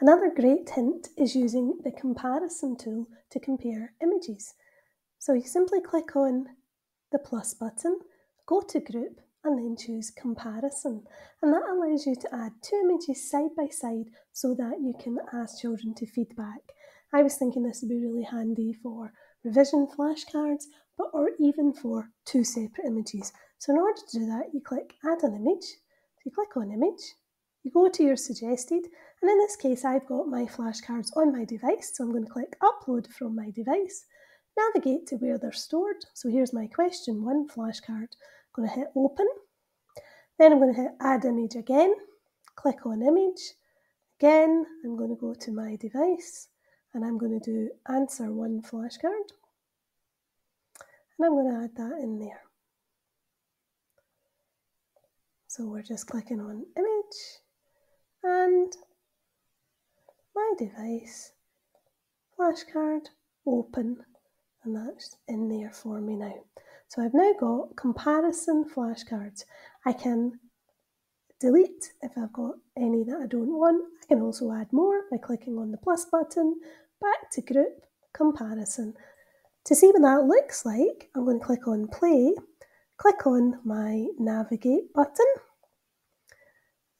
Another great hint is using the comparison tool to compare images. So you simply click on the plus button, go to group and then choose comparison. And that allows you to add two images side by side so that you can ask children to feedback. I was thinking this would be really handy for revision flashcards, but or even for two separate images. So in order to do that, you click add an image. So you click on image, you go to your suggested, and in this case, I've got my flashcards on my device, so I'm going to click upload from my device, navigate to where they're stored. So here's my question one flashcard. I'm going to hit open. Then I'm going to hit add image again, click on image. Again, I'm going to go to my device and I'm going to do answer one flashcard. And I'm going to add that in there. So we're just clicking on image and my device, flashcard, open, and that's in there for me now. So I've now got comparison flashcards. I can delete if I've got any that I don't want. I can also add more by clicking on the plus button, back to group, comparison. To see what that looks like, I'm going to click on play, click on my navigate button,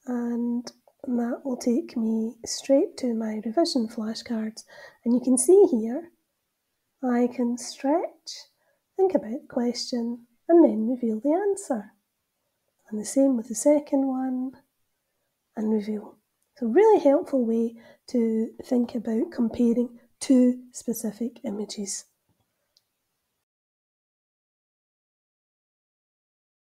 and that will take me straight to my revision flashcards. And you can see here, I can stretch, think about the question, and then reveal the answer. And the same with the second one, and reveal. So really helpful way to think about comparing two specific images.